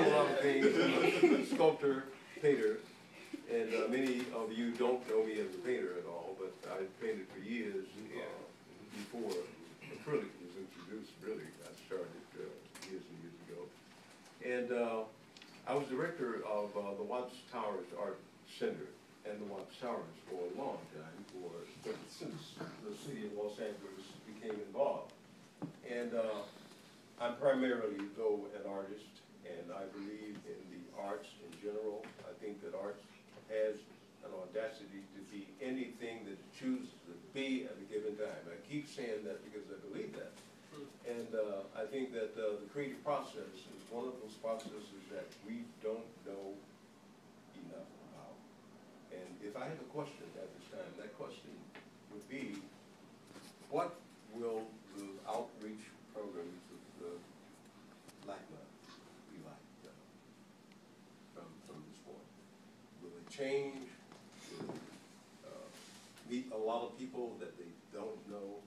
come along with me, sculptor, painter, and uh, many of you don't know me as a painter at all, but I painted for years uh, before acrylic was introduced, really. I started uh, years and years ago. And uh, I was director of uh, the Watts Towers Art Center and the Watts Towers for a long time, for, since the city of Los Angeles became involved. And uh, I'm primarily, though, an artist, and I believe in the arts in general. I think that arts has an audacity to be anything that it chooses to be at a given time. I keep saying that because I believe that. And uh, I think that uh, the creative process is one of those processes that we don't know enough about. And if I had a question at this time, that question would be, what will the outreach programs of the LACMA be like uh, from, from this point? Will it change? Uh, meet a lot of people that they don't know?